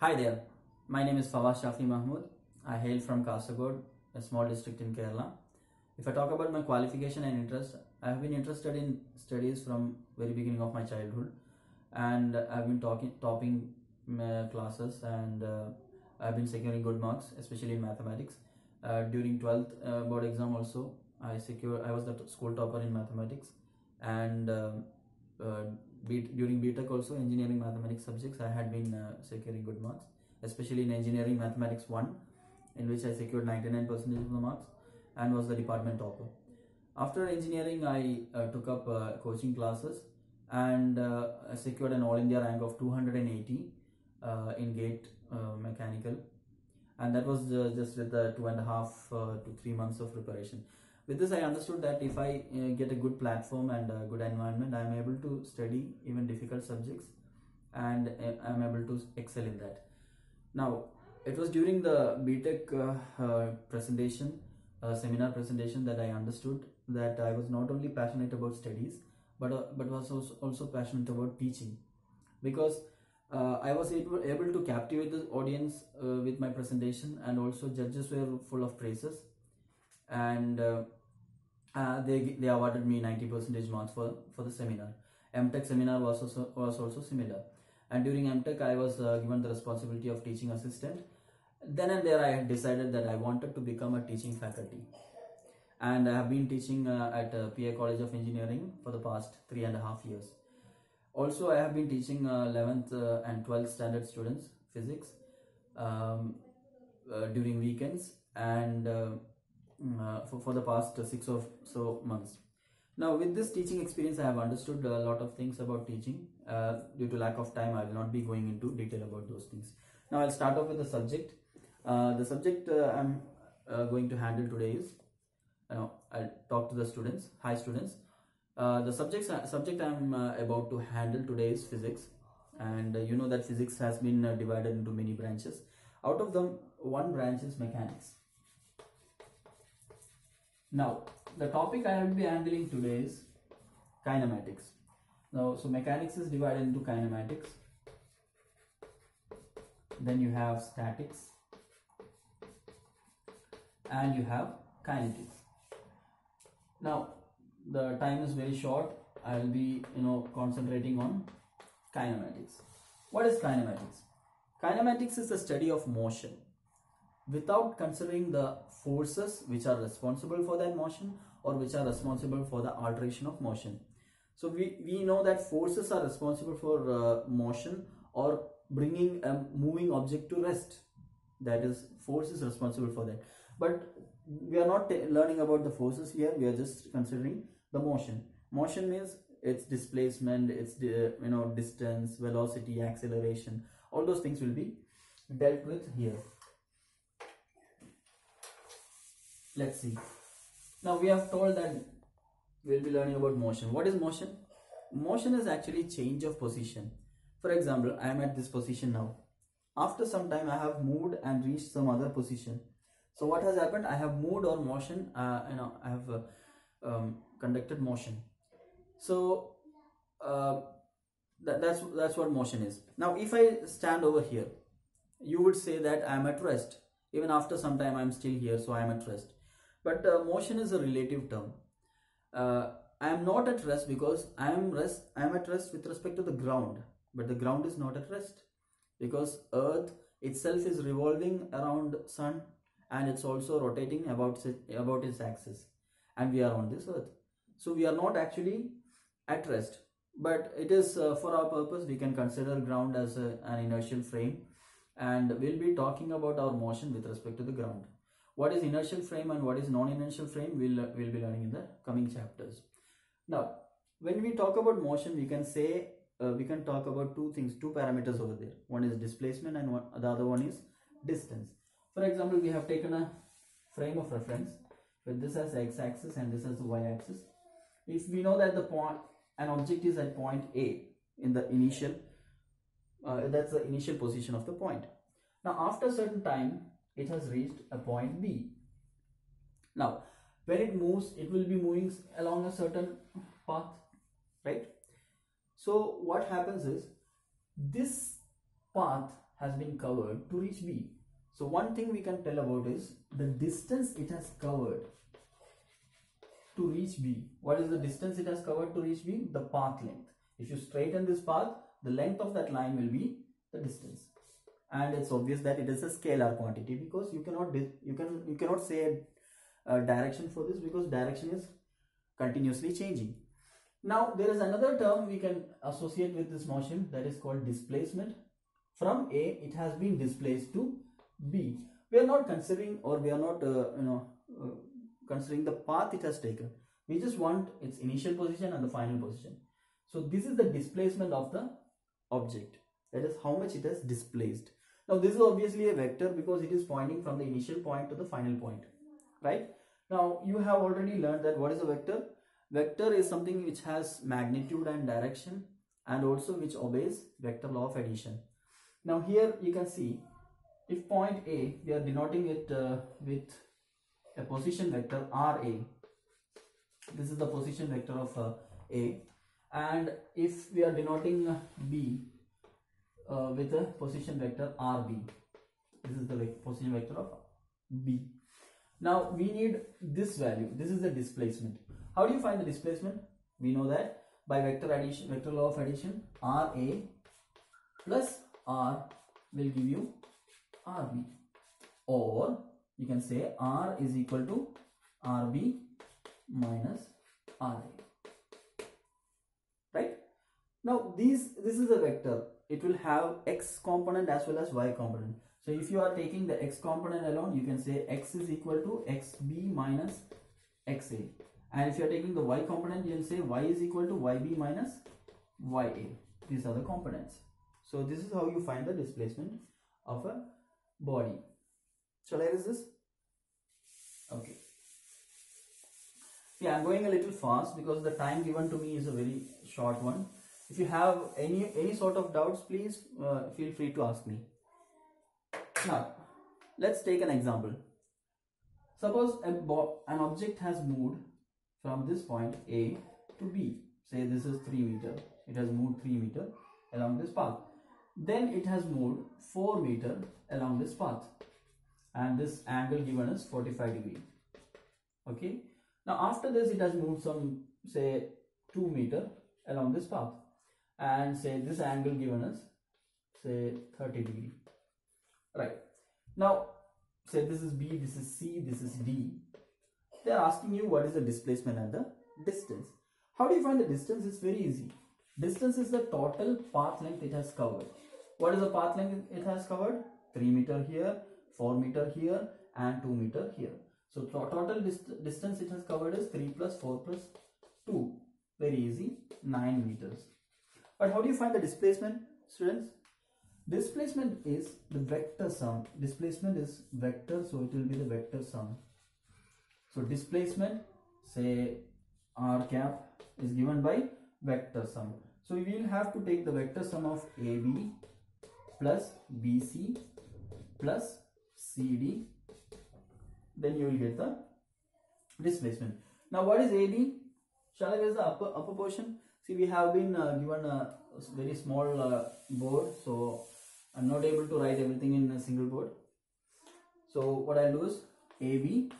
Hi there, my name is Fawaz Shafi Mahamood. I hail from Kasaragod, a small district in Kerala. If I talk about my qualification and interest, I have been interested in studies from very beginning of my childhood, and I've been talking topping uh, classes, and uh, I've been securing good marks, especially in mathematics. Uh, during 12th uh, board exam also, I secure I was the school topper in mathematics, and uh, B- during BTech also engineering mathematics subjects I had been uh, securing good marks, especially in engineering mathematics one, in which I secured 99% of the marks and was the department topper. After engineering, I uh, took up uh, coaching classes and uh, secured an All India rank of 280 uh, in GATE uh, mechanical, and that was just with the two and a half to three months of preparation. With this, I understood that if I uh, get a good platform and a good environment, I am able to study even difficult subjects and uh, I am able to excel in that. Now, it was during the BTech uh, uh, presentation, uh, seminar presentation, that I understood that I was not only passionate about studies, but uh, but was also, also passionate about teaching, because uh, I was able, able to captivate the audience uh, with my presentation, and also judges were full of praises, and uh, uh, they they awarded me 90 percentage marks for for the seminar. MTech seminar was also was also similar, and during MTech I was uh, given the responsibility of teaching assistant. Then and there I had decided that I wanted to become a teaching faculty, and I have been teaching uh, at uh, PA College of Engineering for the past three and a half years. Also, I have been teaching uh, 11th uh, and 12th standard students physics um, during weekends and uh, for, for the past uh, six or so months. Now, with this teaching experience, I have understood a lot of things about teaching. Uh, due to lack of time, I will not be going into detail about those things. Now, I'll start off with the subject. Uh, the subject uh, I'm going to handle today is, I'll talk to the students. Hi, students. The subjects subject I'm about to handle today is physics, and you know that physics has been divided into many branches. Out of them, one branch is mechanics. Now, the topic I will be handling today is kinematics. Now, so mechanics is divided into kinematics. Then you have statics, and you have kinetics. Now, the time is very short. I will be, you know, concentrating on kinematics. What is kinematics? Kinematics is the study of motion without considering the forces which are responsible for that motion or which are responsible for the alteration of motion. So we, we know that forces are responsible for uh, motion or bringing a moving object to rest. That is, force is responsible for that. But we are not learning about the forces here. We are just considering the motion. Motion means its displacement, its you know distance, velocity, acceleration. All those things will be dealt with here. Let's see. Now we have told that we'll be learning about motion. What is motion? Motion is actually change of position. For example, I am at this position now. After some time, I have moved and reached some other position. So what has happened? I have moved or motion. Uh, you know, I have uh, um, conducted motion. So uh, that, that's that's what motion is. Now, if I stand over here, you would say that I am at rest. Even after some time, I am still here, so I am at rest. But uh, motion is a relative term. Uh, I am not at rest because I am rest. I am at rest with respect to the ground, but the ground is not at rest because Earth itself is revolving around Sun and it's also rotating about its, about its axis, and we are on this Earth. So we are not actually at rest, but it is uh, for our purpose. We can consider ground as a, an inertial frame, and we'll be talking about our motion with respect to the ground what is inertial frame and what is non-inertial frame we'll we'll be learning in the coming chapters. Now when we talk about motion we can say uh, we can talk about two things two parameters over there. One is displacement and one, the other one is distance. For example we have taken a frame of reference with this as the x-axis and this as the y-axis. If we know that the point an object is at point a in the initial uh, that's the initial position of the point. Now after a certain time it has reached a point B. Now, when it moves, it will be moving along a certain path, right? So, what happens is this path has been covered to reach B. So one thing we can tell about is the distance it has covered to reach B. What is the distance it has covered to reach B? The path length. If you straighten this path, the length of that line will be the distance. And it's obvious that it is a scalar quantity because you cannot you can you cannot say a direction for this because direction is continuously changing. Now there is another term we can associate with this motion that is called displacement. From A it has been displaced to B. We are not considering or we are not uh, you know uh, considering the path it has taken. We just want its initial position and the final position. So this is the displacement of the object. That is how much it has displaced. Now this is obviously a vector because it is pointing from the initial point to the final point. Right? Now you have already learned that what is a vector? Vector is something which has magnitude and direction and also which obeys vector law of addition. Now here you can see if point A we are denoting it uh, with a position vector RA. This is the position vector of uh, A and if we are denoting B uh, with a position vector RB. This is the position vector of B. Now we need this value. This is the displacement. How do you find the displacement? We know that by vector addition, vector law of addition, RA plus R will give you RB. Or you can say R is equal to RB minus RA. Right? Now these this is a vector. It will have x component as well as y component. So if you are taking the x component alone, you can say x is equal to xb minus xa. And if you are taking the y component, you can say y is equal to yb minus ya. These are the components. So this is how you find the displacement of a body. Shall I erase this? Okay. Yeah, I'm going a little fast because the time given to me is a very short one. If you have any any sort of doubts, please uh, feel free to ask me. Now, let's take an example. Suppose an object has moved from this point A to B. Say this is 3 meter. It has moved 3 meter along this path. Then it has moved 4 meter along this path. And this angle given is 45 degree. Okay. Now after this it has moved some say 2 meter along this path. And say this angle given is say 30 degree. Right. Now say this is b this is c this is d. They are asking you what is the displacement and the distance. How do you find the distance? It's very easy. Distance is the total path length it has covered. What is the path length it has covered? 3 meter here 4 meter here and 2 meter here. So total dist distance it has covered is 3 plus 4 plus 2 very easy. 9 meters but how do you find the displacement students Displacement is the vector sum. Displacement is vector, so it will be the vector sum. So displacement, say r cap is given by vector sum. So we will have to take the vector sum of AB plus BC plus CD. Then you will get the displacement. Now what is AB? Shall I raise the upper, upper portion? See we have been uh, given a very small uh, board. So I'm not able to write everything in a single board. So what I'll do is AB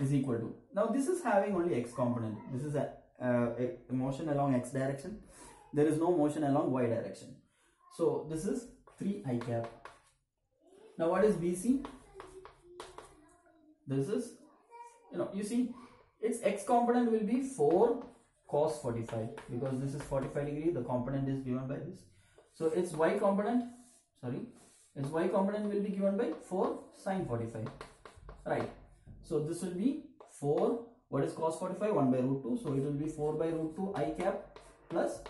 is equal to. Now this is having only x component. This is a, a, a motion along x direction. There is no motion along y direction. So this is 3 i cap. Now what is BC? This is, you know, you see its x component will be 4 cos 45 because this is 45 degree. The component is given by this so its y component, sorry, its y component will be given by 4 sine 45. Right. So this will be 4. What is cos 45? 1 by root 2. So it will be 4 by root 2 i cap plus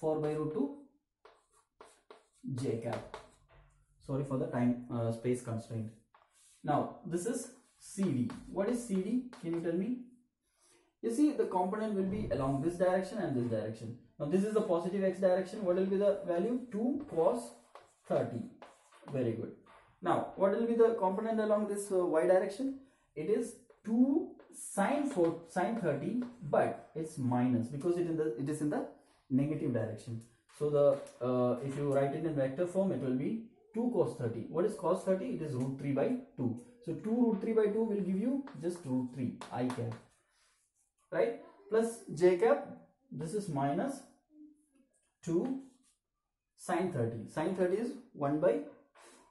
4 by root 2 j cap. Sorry for the time uh, space constraint. Now this is CD. What is CD? Can you tell me? You see the component will be along this direction and this direction. Now this is the positive x direction. What will be the value? 2 cos 30. Very good. Now what will be the component along this uh, y direction? It is 2 sine 4 sine 30 but it's minus because it, in the, it is in the negative direction. So the uh, if you write it in vector form, it will be 2 cos 30. What is cos 30? It is root 3 by 2. So 2 root 3 by 2 will give you just root 3 i cap. Right? Plus j cap. This is minus 2 sine 30. Sine 30 is 1 by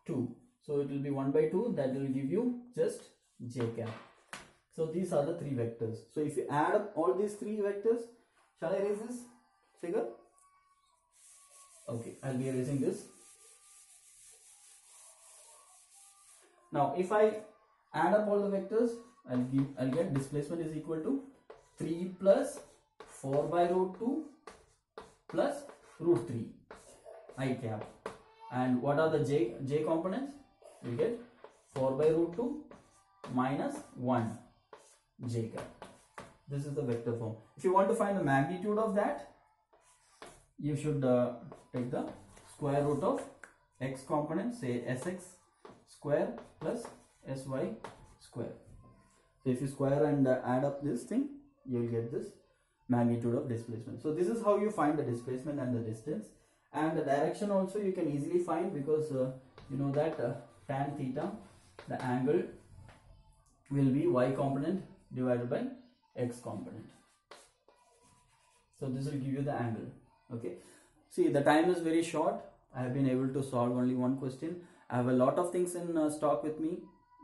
2. So it will be 1 by 2. That will give you just j cap. So these are the three vectors. So if you add up all these three vectors, shall I erase this figure? Okay, I'll be erasing this. Now if I add up all the vectors, I'll give I'll get displacement is equal to 3 plus 4 by root 2 plus root 3 i cap. And what are the j j components? We get 4 by root 2 minus 1 j cap. This is the vector form. If you want to find the magnitude of that, you should uh, take the square root of x component, say sx square plus sy square. So if you square and uh, add up this thing, you will get this magnitude of displacement. So this is how you find the displacement and the distance. And the direction also you can easily find because uh, you know that uh, tan theta, the angle will be y component divided by x component. So this will give you the angle. Okay. See the time is very short. I have been able to solve only one question. I have a lot of things in uh, stock with me.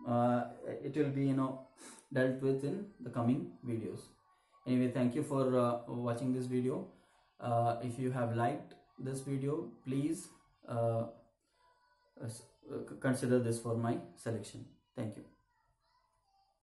Uh, it will be you know dealt with in the coming videos. Anyway, thank you for uh, watching this video. Uh, if you have liked this video, please uh, uh, consider this for my selection. Thank you.